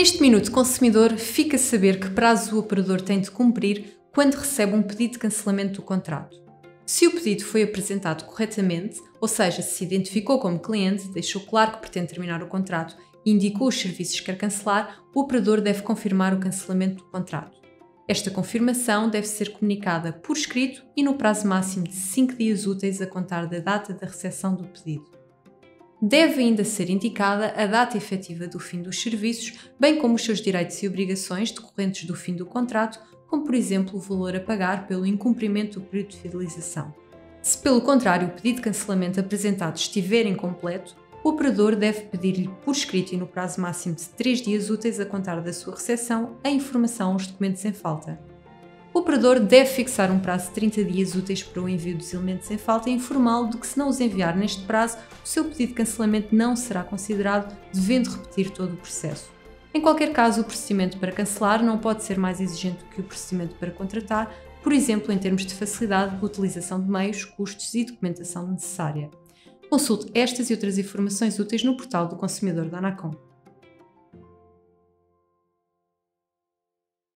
Neste minuto consumidor, fica a saber que prazo o operador tem de cumprir quando recebe um pedido de cancelamento do contrato. Se o pedido foi apresentado corretamente, ou seja, se identificou como cliente, deixou claro que pretende terminar o contrato e indicou os serviços que quer cancelar, o operador deve confirmar o cancelamento do contrato. Esta confirmação deve ser comunicada por escrito e no prazo máximo de 5 dias úteis a contar da data da recepção do pedido. Deve ainda ser indicada a data efetiva do fim dos serviços, bem como os seus direitos e obrigações decorrentes do fim do contrato, como por exemplo o valor a pagar pelo incumprimento do período de fidelização. Se, pelo contrário, o pedido de cancelamento apresentado estiver incompleto, o operador deve pedir-lhe por escrito e no prazo máximo de 3 dias úteis a contar da sua recepção a informação aos documentos em falta. O operador deve fixar um prazo de 30 dias úteis para o envio dos elementos em falta e informá-lo de que, se não os enviar neste prazo, o seu pedido de cancelamento não será considerado, devendo repetir todo o processo. Em qualquer caso, o procedimento para cancelar não pode ser mais exigente do que o procedimento para contratar, por exemplo, em termos de facilidade, utilização de meios, custos e documentação necessária. Consulte estas e outras informações úteis no portal do consumidor da Anacom.